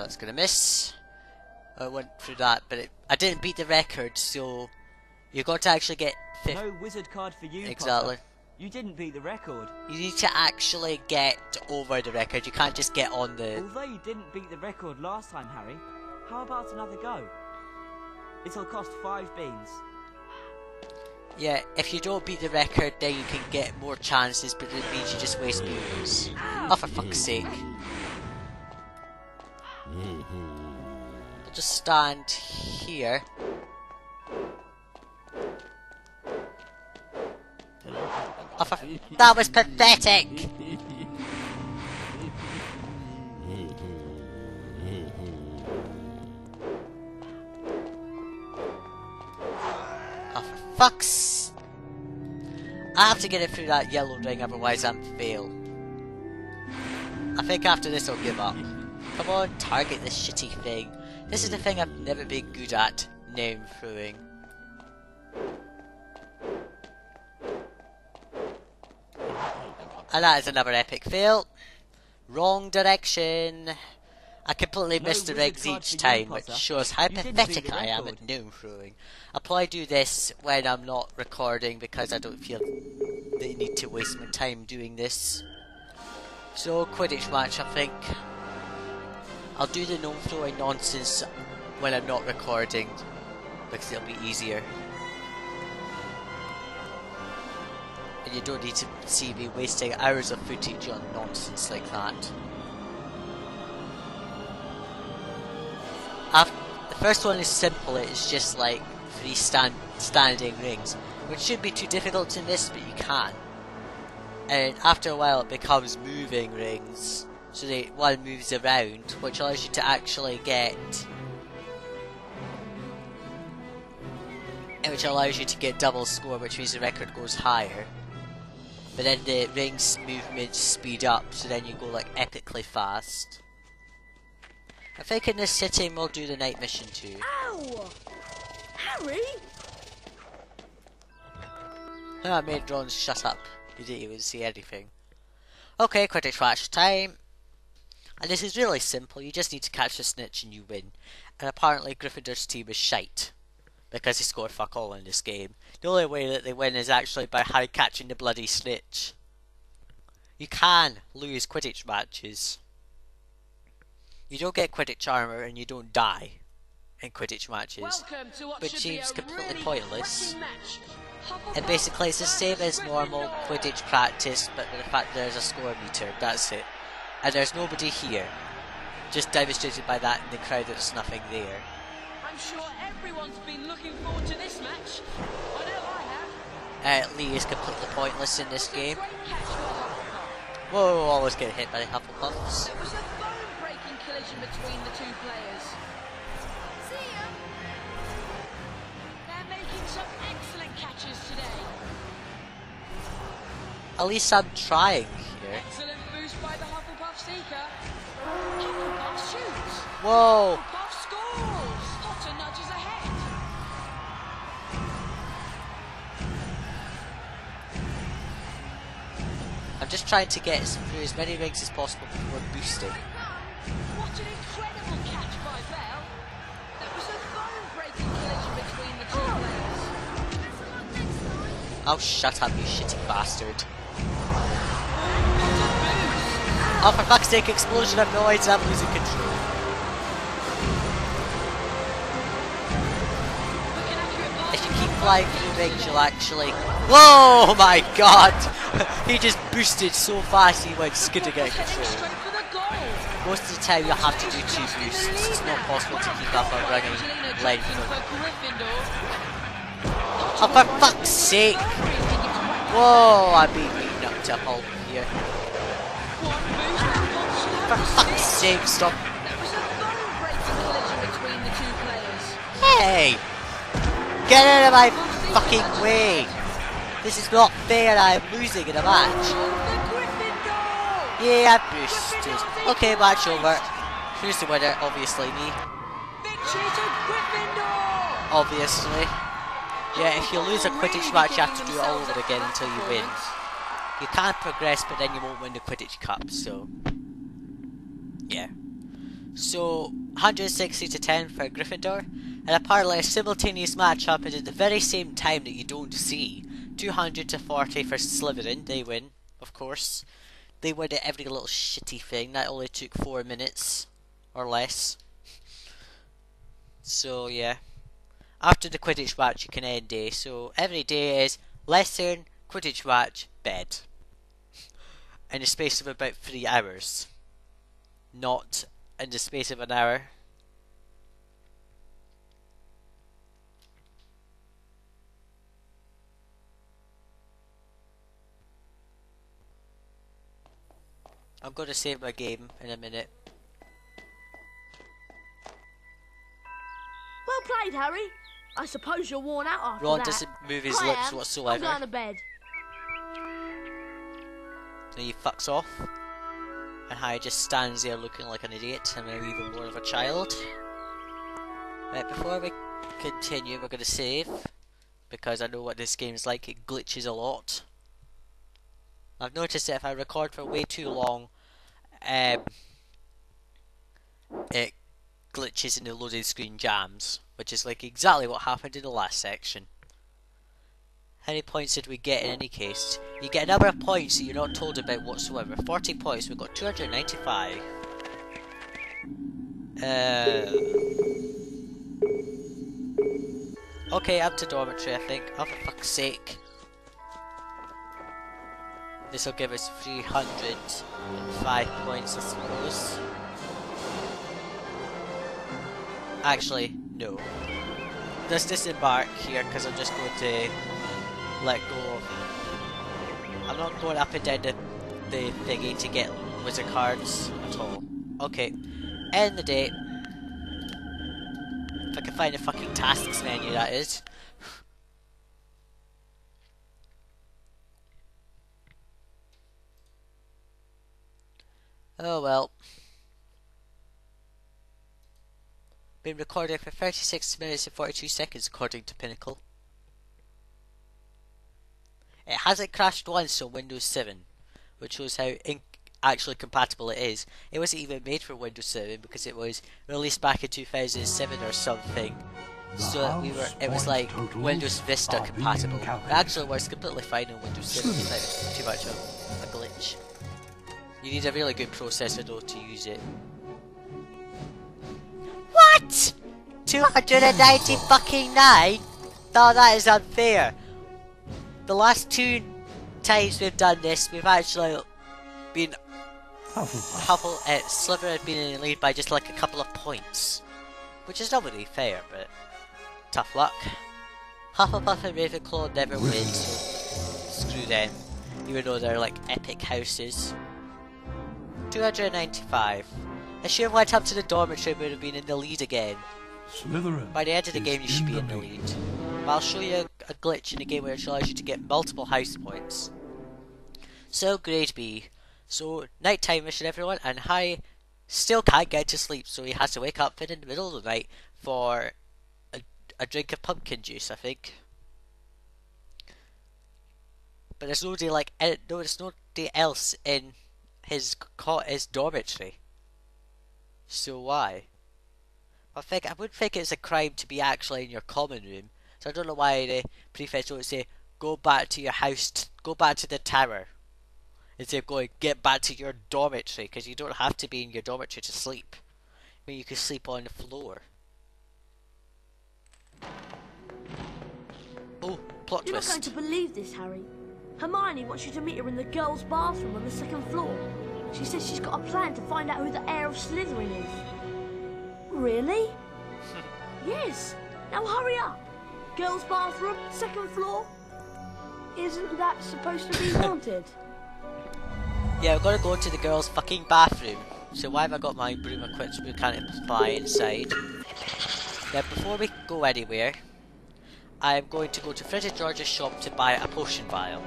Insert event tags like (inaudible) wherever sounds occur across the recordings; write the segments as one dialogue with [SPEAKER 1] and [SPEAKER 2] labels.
[SPEAKER 1] That's gonna miss. I went through that, but it, I didn't beat the record, so you've got to actually get
[SPEAKER 2] No wizard card for you,
[SPEAKER 1] Exactly.
[SPEAKER 2] You didn't beat the record.
[SPEAKER 1] You need to actually get over the record. You can't just get on the.
[SPEAKER 2] Although you didn't beat the record last time, Harry, how about another go? It'll cost five beans.
[SPEAKER 1] Yeah, if you don't beat the record, then you can get more chances, but it means you just waste beans. Oh, for fuck's sake. I'll just stand here. Oh. That was pathetic! Oh, for fuck's... I have to get it through that yellow ring, otherwise I'm fail. I think after this I'll give up. Come on, target this shitty thing. This is the thing I've never been good at, gnome throwing. And that is another epic fail. Wrong direction. I completely
[SPEAKER 2] No
[SPEAKER 1] missed the
[SPEAKER 2] card
[SPEAKER 1] each time, which shows how
[SPEAKER 2] You didn't beat
[SPEAKER 1] pathetic I am at gnome throwing. I'll probably do this when I'm not recording because I don't feel the need to waste my time doing this. So, Quidditch match, I think. I'll do the gnome throwing nonsense when I'm not recording because it'll be easier. And you don't need to see me wasting hours of footage on nonsense like that. Af the first one is simple, it's just like three stand standing rings, which shouldn't be too difficult to miss, but you can. And after a while it becomes moving rings, so that one moves around, which allows you to actually get... and Which allows you to get double score, which means the record goes higher. But then the rings movements speed up, so then you go like epically fast. I think in this sitting we'll do the night mission too.
[SPEAKER 3] Ow! Harry?
[SPEAKER 1] I made drones shut up. He didn't even see anything. Okay, Quidditch match time. And this is really simple. You just need to catch the snitch and you win. And apparently Gryffindor's team is shite. Because they scored fuck all in this game. The only way that they win is actually by Harry catching the bloody snitch. You can lose Quidditch matches. You don't get Quidditch armor and you don't die in Quidditch matches. Which seems completely
[SPEAKER 4] really
[SPEAKER 1] pointless. And basically, it's the same as normal Quidditch practice, but the fact there's a score meter, that's it. And there's nobody here. Just demonstrated by that in the crowd there's nothing there.
[SPEAKER 4] I'm sure everyone's been looking forward to this match. I know I have.
[SPEAKER 1] Uh, Lee is completely pointless in this game. Whoa, always get hit by the Hufflepuffs.
[SPEAKER 4] It was a bone-breaking collision between the two players.
[SPEAKER 3] See ya!
[SPEAKER 4] They're making some excellent catches today.
[SPEAKER 1] At least I'm trying here.
[SPEAKER 4] Excellent
[SPEAKER 1] Whoa!
[SPEAKER 4] Hufflepuff scores. Potter nudges ahead.
[SPEAKER 1] I'm just trying to get through as many rings as possible before boosting.
[SPEAKER 4] What an incredible catch by Bell. That was a bone-breaking collision between the two oh. players.
[SPEAKER 1] Oh, shut up, you shitty bastard.
[SPEAKER 4] What a boost.
[SPEAKER 1] Oh, for fuck's sake, explosion of noise, I'm losing control. Flying
[SPEAKER 4] both
[SPEAKER 1] through
[SPEAKER 4] teams.
[SPEAKER 1] you'll actually. Whoa, my god! (laughs) he just boosted so fast he went skidding out of control.
[SPEAKER 4] the goal.
[SPEAKER 1] Most of the time, you'll have to do two boosts. It's not possible to keep up a running length. Oh, for fuck's sake! Whoa, I'm being beaten up to a here.
[SPEAKER 4] One boost and one should
[SPEAKER 1] For fuck's sake, stop.
[SPEAKER 4] That was a bone-breaking collision between the two players.
[SPEAKER 1] Hey! Get out of my fucking way! This is not fair, I'm losing in a match. Yeah, I boosted. Okay, match over. Who's the winner? Obviously me. Obviously. Yeah, if you lose a Quidditch match, you have to do it all over again until you win. You can't progress, but then you won't win the Quidditch Cup, so... Yeah. So 160 to 10 for Gryffindor, and apparently a simultaneous match happened at the very same time that you don't see. 200 to 40 for Slytherin. They win, of course. They win at every little shitty thing. That only took four minutes or less. So yeah. After the Quidditch match, you can end day. So every day is lesson, Quidditch match, bed. In the space of about three hours. Not in the space of an hour. I'm going to save my game in a minute.
[SPEAKER 3] Well played, Harry. I suppose you're worn out after
[SPEAKER 1] Ron
[SPEAKER 3] that.
[SPEAKER 1] doesn't move his
[SPEAKER 3] I
[SPEAKER 1] lips
[SPEAKER 3] am. I'm
[SPEAKER 1] whatsoever.
[SPEAKER 3] going to bed.
[SPEAKER 1] Then he fucks off. And Harry just stands there looking like an idiot and maybe even more of a child. Right, before we continue, we're going to save. Because I know what this game's like, it glitches a lot. I've noticed that if I record for way too long, um, it glitches in the loading screen jams. Which is like exactly what happened in the last section. How many points did we get in any case? You get a number of points that you're not told about whatsoever. 40 points, we've got 295. Uh, okay, up to dormitory, I think. Oh, for fuck's sake. This will give us 305 points, I suppose. Actually, no. Let's disembark here because I'm just going to let go of. I'm not going up and down the, the thingy to get wizard cards at all. Okay, end the day. If I can find the fucking tasks menu, that is. Oh well. Been recording for 36 minutes and 42 seconds according to Pinnacle. It hasn't crashed once on Windows 7, which shows how actually compatible it is. It wasn't even made for Windows 7 because it was released back in 2007 or something. So we were, it was like Windows Vista compatible. It actually works completely fine on Windows 7 without too much of a glitch. You need a really good processor though to use it. What? 290 (laughs) fucking 9? No, that is unfair. The last two times we've done this, we've actually been (laughs) Huffle, uh, Sliver had been in the lead by just like a couple of points, which is not really fair, but tough luck. Hufflepuff and Ravenclaw never win, so screw them, even though they're like epic houses. 295. I should have went up to the dormitory but would have been in the lead again.
[SPEAKER 5] Slytherin.
[SPEAKER 1] By the end of the game you should be in the
[SPEAKER 5] lead.
[SPEAKER 1] But I'll show you a glitch in the game which allows you to get multiple house points. So grade B. So nighttime mission everyone and Harry still can't get to sleep so he has to wake up in the middle of the night for a, a drink of pumpkin juice I think. But there's no nobody like eh, no there's no nobody else in his co- his dormitory. So why? I think I would think it's a crime to be actually in your common room. So I don't know why the prefects don't say go back to your house, t- go back to the tower, instead of going get back to your dormitory because you don't have to be in your dormitory to sleep. I mean, you can sleep on the floor. Oh, plot twist.
[SPEAKER 3] You're not going to believe this, Harry. Hermione wants you to meet her in the girls' bathroom on the second floor. She says she's got a plan to find out who the heir of Slytherin is. Really? (laughs) yes. Now hurry up. Girls' bathroom, second floor. Isn't that supposed to be (laughs) haunted?
[SPEAKER 1] Yeah, we're gonna go to the girls' fucking bathroom. So why have I got my broom equipped so we can't fly inside? Now, before we go anywhere, I'm going to go to Fred and George's shop to buy a potion vial.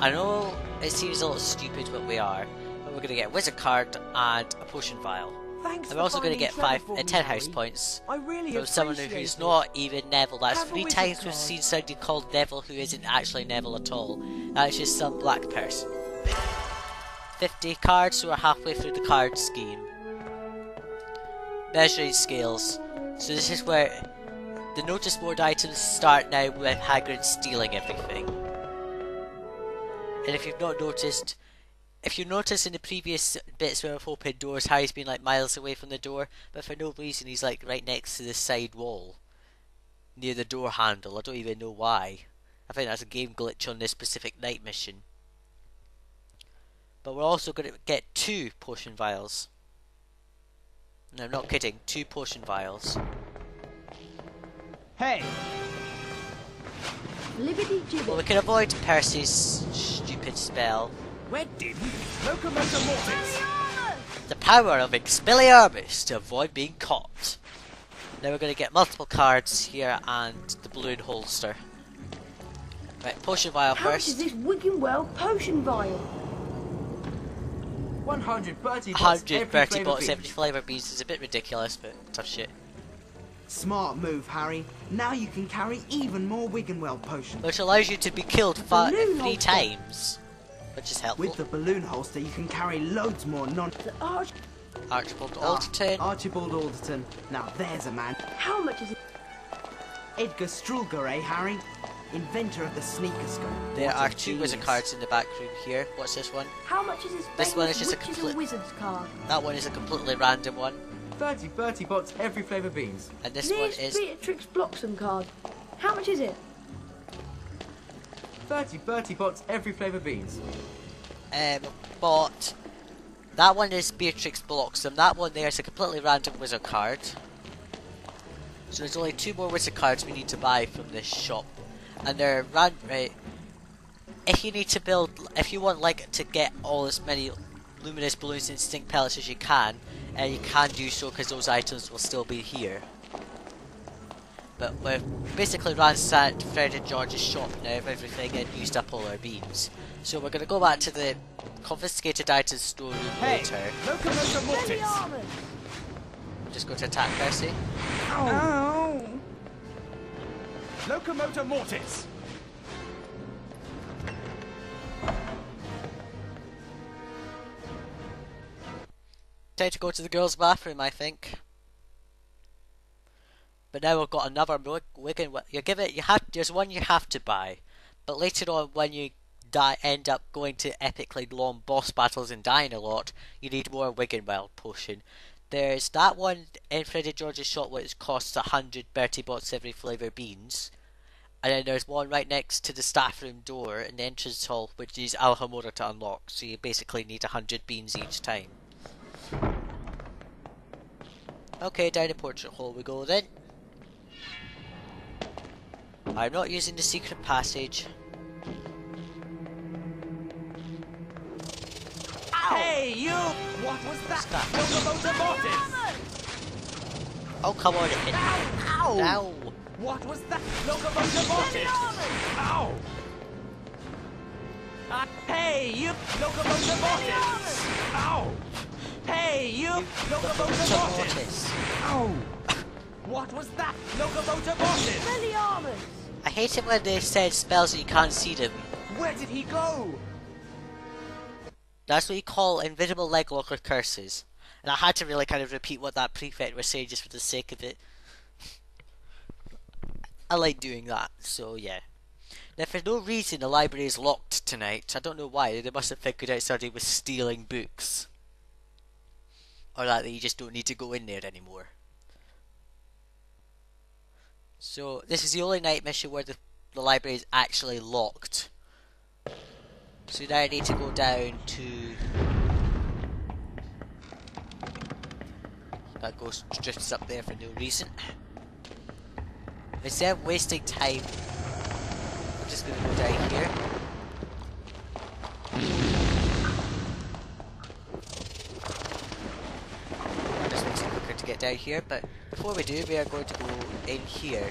[SPEAKER 1] I know it seems a little stupid, but we are. But we're gonna get a wizard card and a potion vial.
[SPEAKER 2] Thanks
[SPEAKER 1] I'm
[SPEAKER 2] for
[SPEAKER 1] also going to get five, uh, ten house points
[SPEAKER 2] I really
[SPEAKER 1] from someone who's
[SPEAKER 2] it.
[SPEAKER 1] not even Neville. That's
[SPEAKER 2] Have
[SPEAKER 1] three times we've seen somebody called Neville who isn't actually Neville at all. That's just some black person. 50 cards, so we're halfway through the card scheme. measuring scales. So this is where the notice board items start now with Hagrid stealing everything. And if you've not noticed, if you notice in the previous bits where I've opened doors, Harry's been like miles away from the door, but for no reason he's like right next to the side wall, near the door handle. I don't even know why. I think that's a game glitch on this specific night mission. But we're also going to get two potion vials. No, I'm not kidding. Two potion vials.
[SPEAKER 2] Hey!
[SPEAKER 3] Liberty
[SPEAKER 1] Well, we can avoid Percy's stupid spell.
[SPEAKER 2] Where did Locomotor Mortis?
[SPEAKER 1] The power of Expelliarmus to avoid being caught. Now we're going to get multiple cards here and the balloon holster. Right, potion vial
[SPEAKER 3] How much is this Wiggenweld potion vial?
[SPEAKER 5] 130 bots
[SPEAKER 1] 100
[SPEAKER 5] every
[SPEAKER 1] Bertie
[SPEAKER 5] flavour
[SPEAKER 1] bots every flavour beans is a bit ridiculous, but tough shit.
[SPEAKER 5] Smart move, Harry. Now you can carry even more Wiggenweld potions.
[SPEAKER 1] Which allows you to be killed fi-
[SPEAKER 3] balloon
[SPEAKER 1] three
[SPEAKER 3] holster.
[SPEAKER 1] times. Which is helpful.
[SPEAKER 5] With the balloon holster, you can carry loads more non.
[SPEAKER 3] The arch.
[SPEAKER 1] Archibald
[SPEAKER 5] Ah,
[SPEAKER 1] Alderton.
[SPEAKER 5] Archibald Alderton. Now there's a man.
[SPEAKER 3] How much is it?
[SPEAKER 5] Edgar Stroulger, eh, Harry? Inventor of the Sneakoscope.
[SPEAKER 1] There
[SPEAKER 5] What
[SPEAKER 1] are two wizard cards in the back room here. What's this one?
[SPEAKER 3] How much is this?
[SPEAKER 1] This one is just a
[SPEAKER 3] Witches
[SPEAKER 1] complete-
[SPEAKER 3] and Wizards card.
[SPEAKER 1] That one is a completely random one.
[SPEAKER 6] 30 Bertie Bott's every flavour beans.
[SPEAKER 1] And this one is
[SPEAKER 3] Beatrix Bloxam card. How much is it?
[SPEAKER 6] 30 Bertie Bott's every flavour beans.
[SPEAKER 1] um, bought. That one is Beatrix Bloxam. That one there is a completely random wizard card. So there's only two more wizard cards we need to buy from this shop, and they're ran right. If you need to build, if you want like to get all as many luminous balloons and stink pellets as you can, uh, you can do so because those items will still be here. But we've basically ransacked Fred and George's shop now of everything and used up all our beans. So we're gonna go back to the confiscated items storeroom
[SPEAKER 2] Hey!
[SPEAKER 1] later.
[SPEAKER 2] Locomotor Mortis!
[SPEAKER 3] Expelliarmus!
[SPEAKER 1] Just go to attack Percy.
[SPEAKER 2] Locomotor Mortis!
[SPEAKER 1] Time to go to the girls' bathroom, I think. But now we've got another Wig- Wigan. You give it. You have. There's one you have to buy, but later on, when you die, end up going to epically long boss battles and dying a lot, you need more Wiggenweld potion. There's that one in Freddy George's shop, which costs a hundred Bertie Bott's every flavour beans. And then there's one right next to the staff room door in the entrance hall, which needs Alohomora to unlock. So you basically need a hundred beans each time. Okay, down the portrait hole we go then. I'm not using the secret passage.
[SPEAKER 2] Hey, you! What was that?
[SPEAKER 1] Stop.
[SPEAKER 2] Mortis!
[SPEAKER 1] Oh, come on. It,
[SPEAKER 2] Ow!
[SPEAKER 1] now.
[SPEAKER 2] What was that? Locomotor Mortis! Ow! Uh, hey, you! Locomotor Mortis! Ow! Hey, you! Locomotor
[SPEAKER 1] To
[SPEAKER 2] Mortis!
[SPEAKER 1] Mortis.
[SPEAKER 2] What was that? Locomotor Mortis!
[SPEAKER 3] Expelliarmus!
[SPEAKER 1] I hate it when they say spells and you can't see them.
[SPEAKER 2] Where did he go?
[SPEAKER 1] That's what you call invisible leg locker curses. And I had to really kind of repeat what that prefect was saying just for the sake of it. I like doing that, so yeah. Now, for no reason, the library is locked tonight. I don't know why. They must have figured out somebody was stealing books. Or that you just don't need to go in there anymore. So, this is the only night mission where the, the library is actually locked. So now I need to go down to. That ghost drifts up there for no reason. Instead of wasting time, I'm just gonna go down here. That just makes it quicker to get down here, but before we do, we are going to go in here.